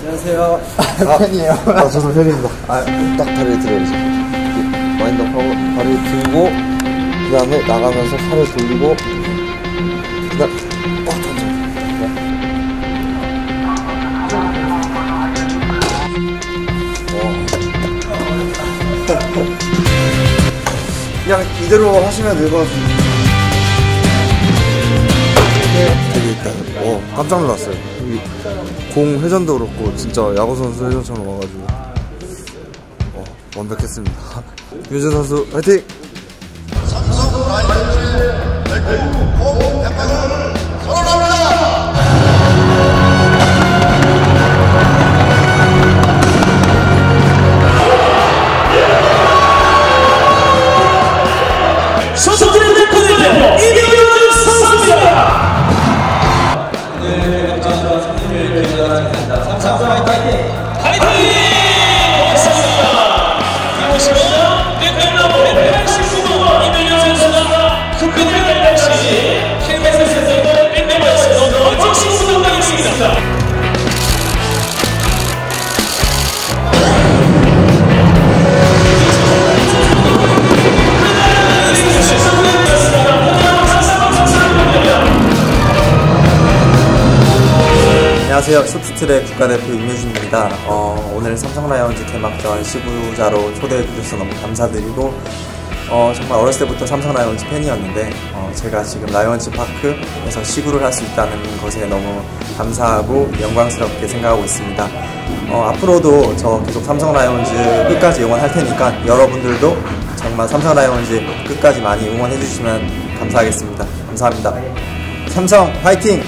안녕하세요. 아, 팬이에요. 아, 저도 팬입니다. 아, 딱 다리를 들어야죠. 이렇게 와인드업하고 다리를 들고 그 다음에 나가면서 팔을 돌리고 그 다음 어, 던져. 그냥 이대로 하시면 될 것 같습니다. 깜짝 놀랐어요. 공 회전도 그렇고 진짜 야구 선수 회전처럼 와가지고 어, 완벽했습니다. 유진 선수 화이팅! 당했습니다. 안녕하세요. 쇼트트랙 국가대표 임효준입니다. 어, 오늘 삼성 라이온즈 개막전 시구자로 초대해 주셔서 너무 감사드리고 어, 정말 어렸을 때부터 삼성 라이온즈 팬이었는데 어, 제가 지금 라이온즈 파크에서 시구를 할 수 있다는 것에 너무 감사하고 영광스럽게 생각하고 있습니다. 어, 앞으로도 저 계속 삼성 라이온즈 끝까지 응원할 테니까 여러분들도 정말 삼성 라이온즈 끝까지 많이 응원해 주시면 감사하겠습니다. 감사합니다. 삼성 화이팅!